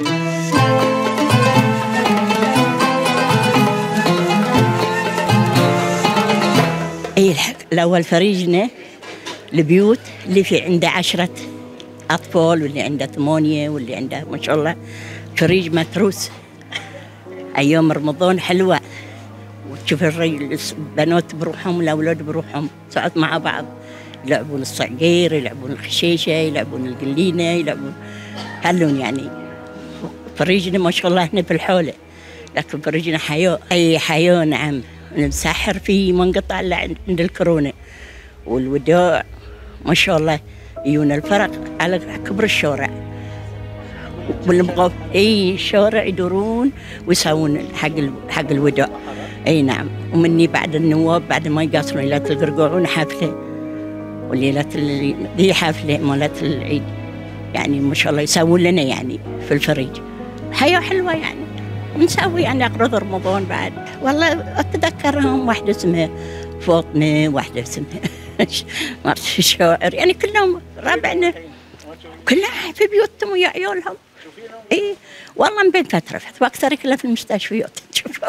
اي الحق. الأول فريجنا البيوت اللي في عنده عشرة أطفال واللي عنده ثمانية واللي عنده ما شاء الله فريج متروس. أيام رمضان حلوة. وتشوف البنات بروحهم الأولاد بروحهم. ساعات مع بعض. يلعبون الصعقير يلعبون الخشيشة يلعبون القلينة يلعبون. حلون يعني. فريجنا ما شاء الله إحنا في الحولة لكن فريجنا حياة أي حياة نعم. نسحر فيه ما انقطع إلا عند الكورونا. والوداع ما شاء الله يجون الفرق على كبر الشارع. والمقاف أي الشارع يدورون ويسوون حق. حق الوداع. أي نعم. ومني بعد النواب بعد ما يقاصرون ليلة القرقعون حفله وليلة دي حفله مالت العيد. يعني ما شاء الله يسوون لنا يعني في الفريج. حياة حلوة يعني. ونسوي يعني اقراض رمضان بعد. والله أتذكرهم واحدة اسمها فاطمة واحدة اسمها ما الشاعر يعني كلهم ربعنا كلها في بيوتهم ويا عيالهم. اي والله من بين فترة فترة. وأكثر كلها في المستشفيات. تشوفوا